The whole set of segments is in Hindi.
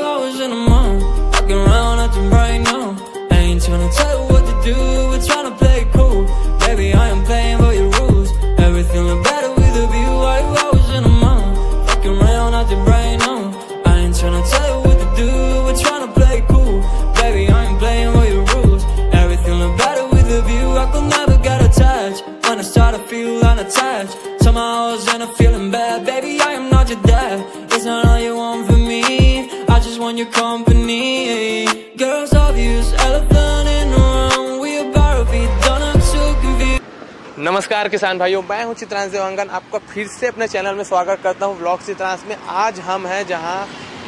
while I was in the mall, walking around acting right now. I ain't tryna tell you what to do, we're tryna play it cool. Baby, I am playing by your rules. Everything look better with a view while I was in the mall, walking around acting right now. I ain't tryna tell you what to do, we're tryna play it cool. Baby, I ain't playing by your rules. Everything look better with a view. I could never get attached when I start to feel unattached. Somehow I was in a feeling your company. Girls obvious, elephant in the room. We about to be done. I'm so confused. नमस्कार किसान भाइयों मैं हूँ चित्रांश देवांगन आपका फिर से अपने चैनल में स्वागत करता हूँ ब्लॉग चित्रांश में आज हम हैं जहाँ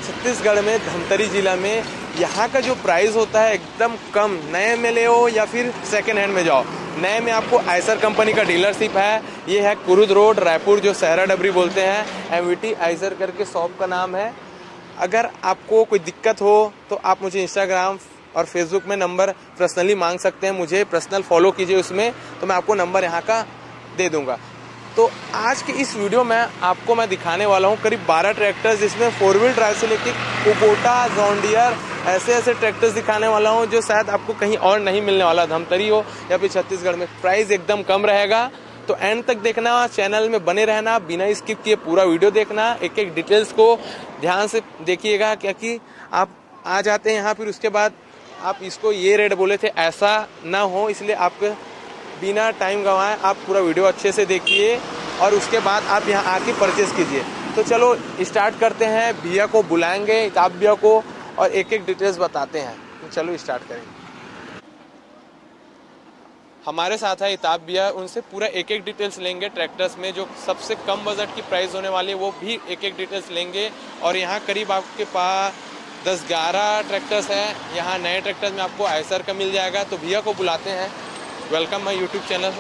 छत्तीसगढ़ में धमतरी जिला में यहाँ का जो प्राइस होता है एकदम कम नए में ले हो या फिर सेकेंड हैंड में जाओ नए में आपको आयसर कंपनी का डीलरशिप है ये है कुरुद रोड रायपुर जो सहरा डबरी बोलते हैं एम वी आयसर करके शॉप का नाम है अगर आपको कोई दिक्कत हो तो आप मुझे इंस्टाग्राम और फेसबुक में नंबर पर्सनली मांग सकते हैं। मुझे पर्सनल फॉलो कीजिए उसमें तो मैं आपको नंबर यहाँ का दे दूँगा। तो आज की इस वीडियो में आपको मैं दिखाने वाला हूँ करीब 12 ट्रैक्टर्स जिसमें फोर व्हील ड्राइव से लेकर कुबोटा जॉन्डियर ऐसे ऐसे ट्रैक्टर्स दिखाने वाला हूँ, जो शायद आपको कहीं और नहीं मिलने वाला, धमतरी हो या फिर छत्तीसगढ़ में। प्राइस एकदम कम रहेगा। तो एंड तक देखना चैनल में बने रहना, बिना स्किप किए पूरा वीडियो देखना एक एक डिटेल्स को ध्यान से देखिएगा क्योंकि आप आ जाते हैं यहाँ, फिर उसके बाद आप इसको ये रेट बोले थे, ऐसा ना हो, इसलिए आप बिना टाइम गंवाए आप पूरा वीडियो अच्छे से देखिए और उसके बाद आप यहाँ आके परचेस कीजिए। तो चलो स्टार्ट करते हैं, भैया को बुलाएँगे इताब भैया को और एक एक डिटेल्स बताते हैं। तो चलो स्टार्ट करेंगे। हमारे साथ है इताब भैया उनसे पूरा एक एक डिटेल्स लेंगे ट्रैक्टर्स में जो सबसे कम बजट की प्राइस होने वाली है वो भी एक एक डिटेल्स लेंगे। और यहाँ करीब आपके पास दस ग्यारह ट्रैक्टर्स हैं। यहाँ नए ट्रैक्टर्स में आपको आयसर का मिल जाएगा। तो भैया को बुलाते हैं। वेलकम माई यूट्यूब चैनल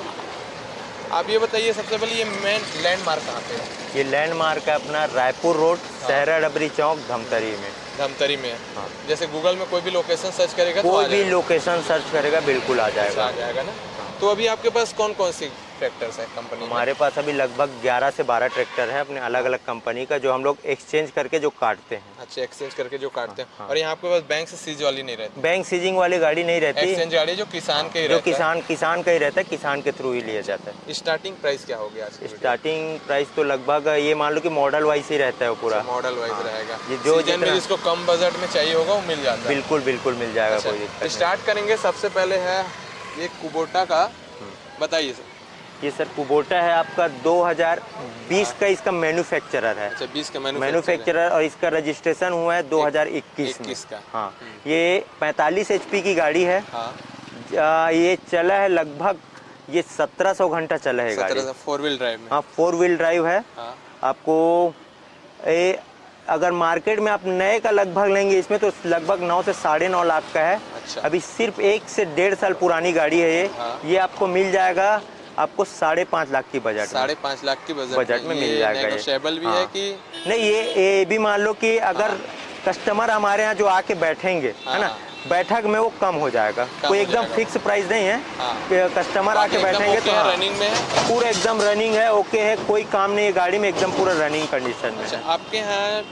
आप ये बताइए सबसे पहले ये मेन लैंडमार्क कहाँ पे है? ये लैंडमार्क है अपना रायपुर रोड सहरा डबरी चौक धमतरी में। धमतरी में हाँ। जैसे गूगल में कोई भी लोकेशन सर्च करेगा तो कोई तो भी लोकेशन सर्च करेगा बिल्कुल आ जाएगा। आ जाएगा ना? तो अभी आपके पास कौन कौन सी ट्रैक्टर्स है कंपनी हमारे पास अभी लगभग 11 से 12 ट्रैक्टर है अपने अलग अलग कंपनी का जो हम लोग एक्सचेंज करके जो काटते हैं। अच्छा एक्सचेंज करके जो काटते हैं। हाँ। और यहाँ आपके पास बैंक से सीज वाली नहीं रहती। बैंक सीजिंग वाली गाड़ी नहीं रहती। एक्सचेंज गाड़ी जो किसान के जो किसान किसान का ही रहता है किसान के थ्रू ही लिया जाता है। है स्टार्टिंग प्राइस क्या हो गया आज स्टार्टिंग प्राइस तो लगभग ये मान लो की मॉडल वाइज ही रहता है पूरा। मॉडल वाइज रहेगा। जो जिसको कम बजट में चाहिए होगा वो मिल जाता है। बिल्कुल बिल्कुल मिल जाएगा कोई अच्छा, नहीं। स्टार्ट करेंगे सबसे पहले है ये कुबोटा का। बताइए सर ये सर कुबोटा है आपका 2020 का इसका मैन्युफैक्चरर है। अच्छा बीस का मैन्युफैक्चर मैन्युफैक्चरर और इसका रजिस्ट्रेशन हुआ है 2021 में। 21 का। हाँ ये 45 एचपी की गाड़ी है। हाँ। आ, ये चला है लगभग ये 1700 घंटा चला है गाड़ी। फोर व्हील ड्राइव में। हाँ फोर व्हील ड्राइव है। हाँ। आपको ये अगर मार्केट में आप नए का लगभग लेंगे इसमें तो लगभग नौ से साढ़े नौ लाख का है। अच्छा। अभी सिर्फ़ एक से डेढ़ साल पुरानी गाड़ी है ये। हाँ। ये आपको मिल जाएगा आपको साढ़े पाँच लाख की बजट साढ़े पाँच लाख की बजट बजट में। मिल जाएगा भी हाँ। है। कि नहीं ये ये भी मान लो कि अगर कस्टमर हमारे यहाँ जो आके बैठेंगे है ना? हाँ। बैठक में वो कम हो जाएगा। कोई एकदम फिक्स प्राइस नहीं है हाँ। कस्टमर आके बैठेंगे तो हाँ, रनिंग में। है पूरा एकदम रनिंग है ओके है कोई काम नहीं है गाड़ी में एकदम पूरा रनिंग कंडीशन में अच्छा आपके यहाँ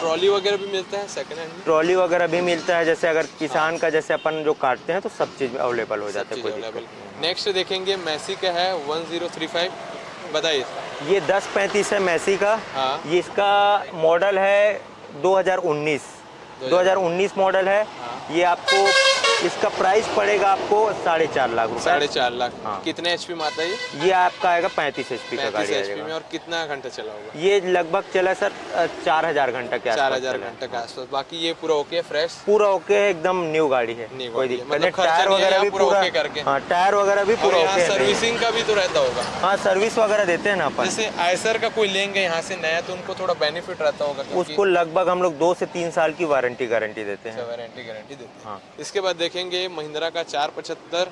ट्रॉली वगैरह भी मिलता है सेकंड हैंड ट्रॉली वगैरह भी मिलता है जैसे अगर किसान का जैसे अपन जो काटते हैं तो सब चीज़ अवेलेबल हो जाता है कोई नेक्स्ट देखेंगे मैसी का है 1035 बताइए नहीं। ये दस पैंतीस है मैसी का हाँ। ये इसका मॉडल है 2019 2019 मॉडल है हाँ। ये आपको इसका प्राइस पड़ेगा आपको साढ़े चार लाख रुपए। साढ़े चार लाख। हाँ। कितने एचपी में आता है ये ये आपका आएगा पैंतीस एचपी का पैंतीस गाड़ी एचपी में और कितना घंटा चला होगा? ये लगभग चला सर चार हज़ार घंटा के चार हज़ार है। के आसपास। बाकी ये पूरा ओके है फ्रेश पूरा ओके है एकदम न्यू गाड़ी है कोई दिक्कत मतलब नहीं। टायर वगैरह भी पूरा करके। हाँ टायर वगैरह भी पूरा ओके सर्विसिंग का भी तो रहता होगा। हाँ सर्विस वगैरह देते हैं ना अपन। जैसे आयसर का कोई लेंगे यहाँ से नया तो उनको थोड़ा बेनिफिट रहता होगा उसको लगभग हम लोग दो से तीन साल की वारंटी गारंटी देते हैं। वारंटी गारंटी देते हैं। हाँ। इसके बाद देखेंगे महिंद्रा का चार पचहत्तर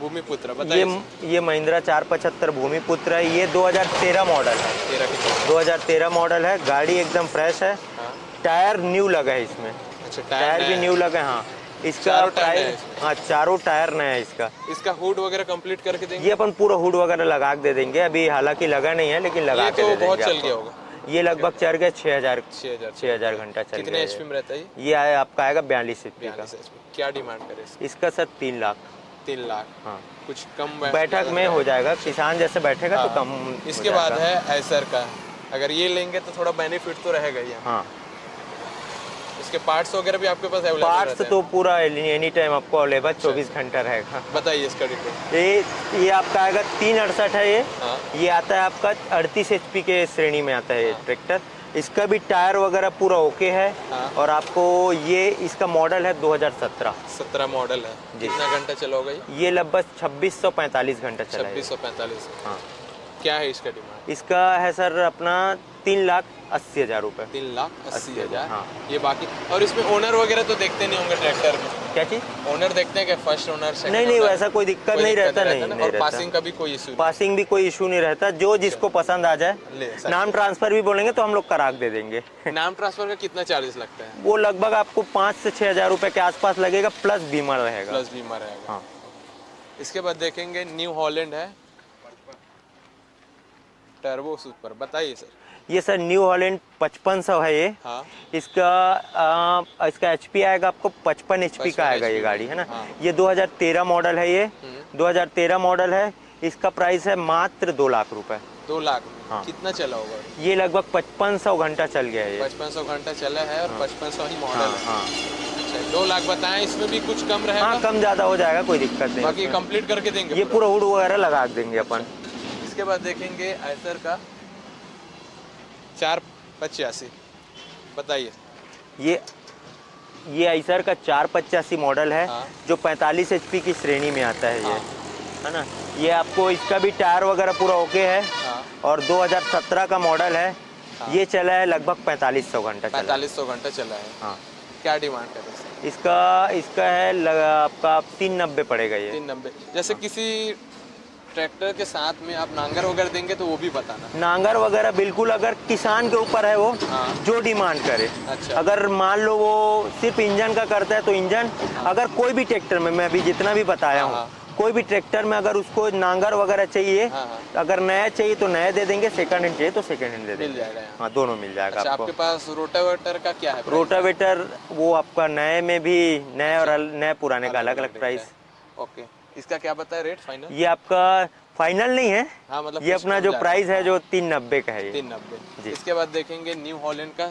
भूमिपुत्र ये बताइए। ये महिंद्रा चार पचहत्तर भूमिपुत्र है। ये 2013 मॉडल है। तेरह की 2013 मॉडल है। गाड़ी एकदम फ्रेश है। हाँ। टायर न्यू लगा है इसमें। अच्छा टायर भी नया लगा है हाँ। इसका चारों टायर हैं चारों टायर नया है इसका। इसका हुड वगैरह कंप्लीट करके देंगे? ये अपन पूरा हुड वगैरह लगा के दे देंगे। अभी हालाँकि लगा नहीं है लेकिन लगा के तो दे बहुत देंगे चल गया होगा। ये लगभग चल गए छह हज़ार छह हज़ार। घंटा चल कितने गया एचपी में रहता है ये? आपका आएगा बयालीस एच का। एचपी क्या डिमांड करे इसका? सर तीन लाख। तीन लाख। हाँ। कुछ कम बैठक में हो जाएगा। किसान जैसे बैठेगा तो हाँ। कम इसके बाद है एसर का। अगर ये लेंगे तो थोड़ा बेनिफिट तो रहेगा ही हाँ। इसके पार्ट्स वगैरह भी आपके पास अवेलेबल पार्ट्स तो पूरा एनी टाइम आपको अवेलेबल चौबीस घंटा रहेगा। बताइए इसका डिटेल ये ये आपका आएगा तीन अड़सठ है ये। हाँ। ये आता है आपका अड़तीस एच के श्रेणी में आता है ये ट्रैक्टर इसका भी टायर वगैरह पूरा ओके है हाँ। और आपको ये इसका मॉडल है 2017 सत्रह। मॉडल है। कितना घंटा चलोगे? ये लगभग 2645 घंटा चला है छब्बीस सौ पैंतालीस। हाँ। क्या है इसका डिमांड इसका है सर अपना तीन लाख अस्सी हज़ार रुपये तीन लाख अस्सी हज़ार हाँ। ये बाकी और इसमें ओनर वगैरह तो देखते नहीं होंगे ट्रैक्टर में? क्या चीज़? ओनर देखते हैं फ़र्स्ट ओनर नहीं नहीं वैसा कोई दिक्कत नहीं रहता नहीं नहीं और पासिंग का भी कोई इशू पासिंग भी कोई इशू नहीं रहता। जो जिसको पसंद आ जाए नाम ट्रांसफ़र भी बोलेंगे तो हम लोग करा दे देंगे। नाम ट्रांसफ़र का कितना चार्जेस लगता है? वो लगभग आपको पाँच से छह हज़ार रूपए के आसपास लगेगा प्लस बीमा रहेगा। प्लस बीमा रहेगा। हाँ। इसके बाद देखेंगे न्यू हॉलैंड है। टर्बो सुपर बताइए सर। ये सर न्यू हॉलैंड पचपन सौ है ये। हाँ। इसका आ, इसका एचपी आएगा आपको पचपन एच 55 का आएगा ये गाड़ी है ना? हाँ। ये 2013 मॉडल है ये। हम्म। 2013 मॉडल है। इसका प्राइस है मात्र दो लाख रुपए। दो लाख। हाँ। कितना चला होगा? ये लगभग पचपन सौ घंटा चल गया है ये। पचपन सौ घंटा चला है और पचपन सौ ही मॉडल हाँ। है हाँ। अच्छा दो लाख बताएँ इसमें भी कुछ कम हाँ रहेगा कम ज़्यादा हो जाएगा कोई दिक्कत नहीं। बाकी। कंप्लीट करके देंगे ये पूरा? पूरा हुड वगैरह लगा देंगे अपन। इसके बाद देखेंगे आयसर का। चार पचासी। बताइए। ये ये आइसर का चार पचासी मॉडल है हाँ। जो 45 एच की श्रेणी में आता है ये। हाँ। है ना? ये आपको इसका भी टायर वगैरह पूरा ओके है हाँ। और 2017 का मॉडल है। हाँ। ये चला है लगभग 4500 घंटा पैंतालीस सौ घंटा चला है। हाँ। क्या डिमांड कर रहे इसका इसका है लग- आपका तीन नब्बे पड़ेगा ये। तीन नब्बे। जैसे हाँ। किसी ट्रैक्टर के साथ में आप नांगर वगैरह देंगे तो वो भी बताना। नांगर वगैरह बिल्कुल अगर किसान के ऊपर है वो हाँ। जो डिमांड करे। अच्छा। अगर मान लो वो सिर्फ़ इंजन का करता है तो इंजन हाँ। अगर कोई भी ट्रैक्टर में मैं अभी जितना भी बताया हाँ, हूँ कोई भी ट्रैक्टर में अगर उसको नांगर वगैरह चाहिए हाँ, हाँ। अगर नया चाहिए तो नया दे देंगे सेकंड हैंड चाहिए तो सेकंड हैंड दे मिल देंगे। जाएगा हाँ दोनों मिल जाएगा अच्छा आपको। आपके पास रोटावेटर का क्या है रोटावेटर वो आपका नए में भी नए और नए पुराने का अलग अलग प्राइस ओके। इसका क्या बताया रेट फाइनल ये आपका फाइनल नहीं है। हाँ मतलब ये अपना जो प्राइस है। जो तीन नब्बे का है ये। तीन नब्बे। इसके बाद देखेंगे न्यू हॉलैंड का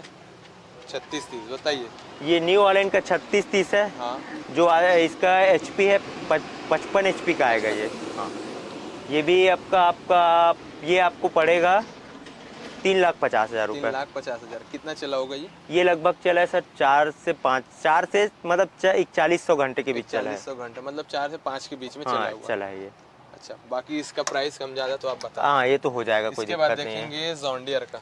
छत्तीस तीस बताइए। ये न्यू हॉलैंड का छत्तीस तीस है। हाँ। जो आया इसका एचपी है पचपन एच का आएगा ये। हाँ। ये भी आपका आपका ये आपको पड़ेगा तीन लाख पचास हज़ार रुपये लाख पचास हज़ार। कितना चला होगा ये? ये लगभग चला है सर चार से पाँच चार से मतलब चालीस सौ घंटे के बीच चला है। सौ घंटा मतलब चार से पाँच के बीच में चला हाँ चला है ये। अच्छा बाकी इसका प्राइस कम ज़्यादा तो आप बता हाँ ये तो हो जाएगा कोई दिक्कत नहीं देखेंगे जॉन्डियर का।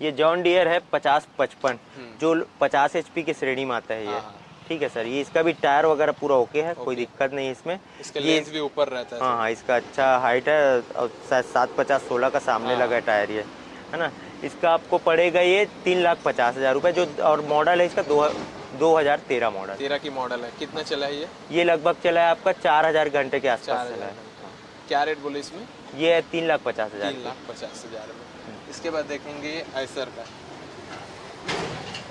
ये जॉन डियर है पचास पचपन हम्म। जो पचास एच की श्रेणी में आता है ये। हाँ, हाँ। ठीक है सर ये इसका भी टायर वगैरह पूरा ओके है कोई दिक्कत नहीं इसमें। इसका ये भी ऊपर रहता है हाँ हाँ इसका अच्छा हाइट है और सात पचास सोलह का सामने हाँ। लगा है टायर ये। है ना? इसका आपको पड़ेगा ये तीन लाख पचास हज़ार रुपये जो और मॉडल है इसका दो दो हज़ार तेरह मॉडल तेरह की मॉडल है। कितना चला है ये? ये लगभग चला है आपका चार हज़ार घंटे के आसपास चला है। क्या रेट बोले इसमें? ये है तीन लाख पचास हज़ार तीन लाख पचास हज़ार इसके बाद देखेंगे आयसर का।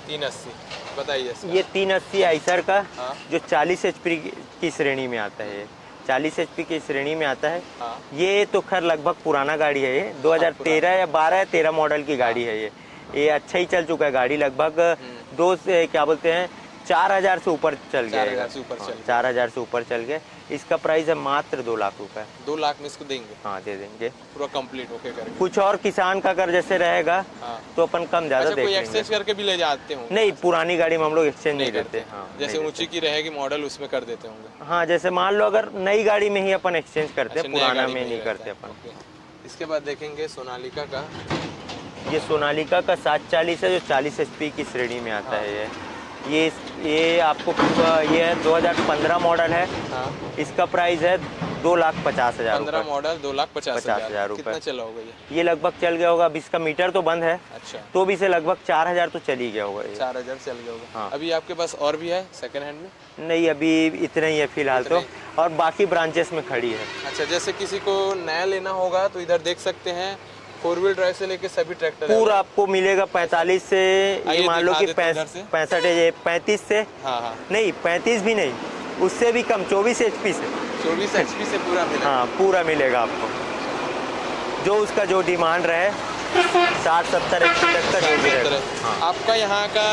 तीन अस्सी। बताइए ये तीन अस्सी आयसर का हाँ। जो चालीस एच की श्रेणी में आता है ये चालीस एच की श्रेणी में आता है। हाँ। ये तो खैर लगभग पुराना गाड़ी है ये। 2013 या 12 या 13 मॉडल की गाड़ी है। ये। ये अच्छा ही चल चुका है गाड़ी। लगभग हम्म। दो से क्या बोलते हैं चार हज़ार से ऊपर चल गया 4,000 से ऊपर चार हज़ार से ऊपर चल गया। इसका प्राइस है मात्र दो लाख रुपए। दो लाख में इसको देंगे। हाँ दे देंगे। पूरा कंप्लीट ओके करके। कुछ और किसान का अगर जैसे रहेगा हाँ तो अपन कम ज़्यादा अच्छा देख कोई एक्सचेंज करके भी ले जाते होंगे? नहीं पुरानी गाड़ी में हम लोग एक्सचेंज नहीं नहीं करते। हाँ। जैसे ऊँची की रहेगी मॉडल उसमें कर देते होंगे। हाँ जैसे मान लो अगर नई गाड़ी में ही अपन एक्सचेंज करते अच्छा, हैं पुराना में नहीं करते अपन। इसके बाद देखेंगे सोनालिका का। ये सोनालिका का सात चालीस है जो चालीस एच की श्रेणी में आता है ये। ये ये आपको ये है 2015 मॉडल है। हाँ। इसका प्राइस है दो लाख पचास हज़ार पंद्रह मॉडल दो लाख पचास पचास हज़ार। रुपए। कितना चला होगा ये? ये लगभग चल गया होगा अब इसका मीटर तो बंद है। अच्छा। तो भी से लगभग चार हज़ार तो चल ही गया होगा चार हज़ार चल गया होगा। हाँ। अभी आपके पास और भी है सेकंड हैंड में? नहीं अभी इतना ही है फ़िलहाल तो। और बाकी ब्रांचेस में खड़ी है। अच्छा जैसे किसी को नया लेना होगा तो इधर देख सकते हैं। फोर व्हील ड्राइव से लेके सभी ट्रैक्टर पूरा आपको मिलेगा 45 से ये मान लो कि। पैंसठ पैंतीस से। हाँ हाँ। नहीं पैंतीस भी नहीं उससे भी कम चौबीस एच पी से। चौबीस एच से पूरा मिलेगा। हाँ पूरा मिलेगा आपको। जो उसका जो डिमांड रहे साठ सत्तर एच तक का जो भी रहे। आपका यहाँ का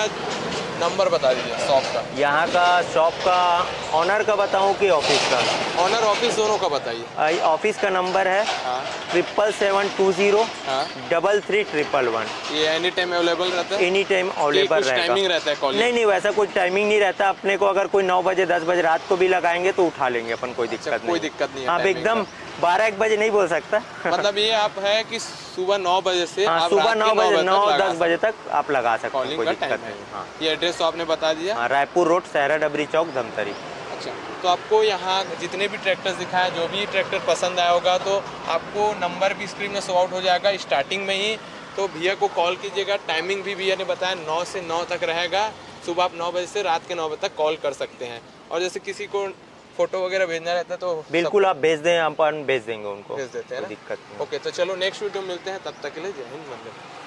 नंबर बता दीजिए शॉप का। यहाँ का शॉप का ऑनर का बताऊँ कि ऑफ़िस का? ऑनर ऑफ़िस दोनों का बताइए। ऑफ़िस का नंबर है हाँ। ट्रिपल सेवन टू ज़ीरो हाँ। Double three triple one. ये एनी टाइम अवेलेबल रहता है? एनी टाइम अवेलेबल कुछ टाइमिंग रहता है? नहीं नहीं वैसा कोई टाइमिंग नहीं रहता। अपने को अगर कोई नौ बजे दस बजे रात को भी लगाएँगे तो उठा लेंगे अपन कोई दिक्कत नहीं अच्छा, कोई दिक्कत नहीं हाँ एकदम बारह एक बजे नहीं बोल सकता। मतलब ये आप है कि सुबह नौ बजे से हाँ सुबह नौ बजे नौ दस बजे तक आप लगा सकते हैं कोई दिक्कत नहीं। हाँ। ये एड्रेस तो आपने बता दिया। हाँ रायपुर रोड सहरा डबरी चौक धमतरी। अच्छा तो आपको यहाँ जितने भी ट्रैक्टर दिखाए जो भी ट्रैक्टर पसंद आया होगा तो आपको नंबर भी स्क्रीन में शो आउट हो जाएगा स्टार्टिंग में ही। तो भैया को कॉल कीजिएगा टाइमिंग भी भैया ने बताया नौ से नौ तक रहेगा। सुबह आप नौ बजे से रात के नौ बजे तक कॉल कर सकते हैं। और जैसे किसी को फ़ोटो वगैरह भेजना रहता है तो बिल्कुल आप भेज दें अपन भेज देंगे उनको। भेज देते हैं दिक्कत ओके तो चलो नेक्स्ट वीडियो मिलते हैं तब तक के लिए जय हिंद वंदे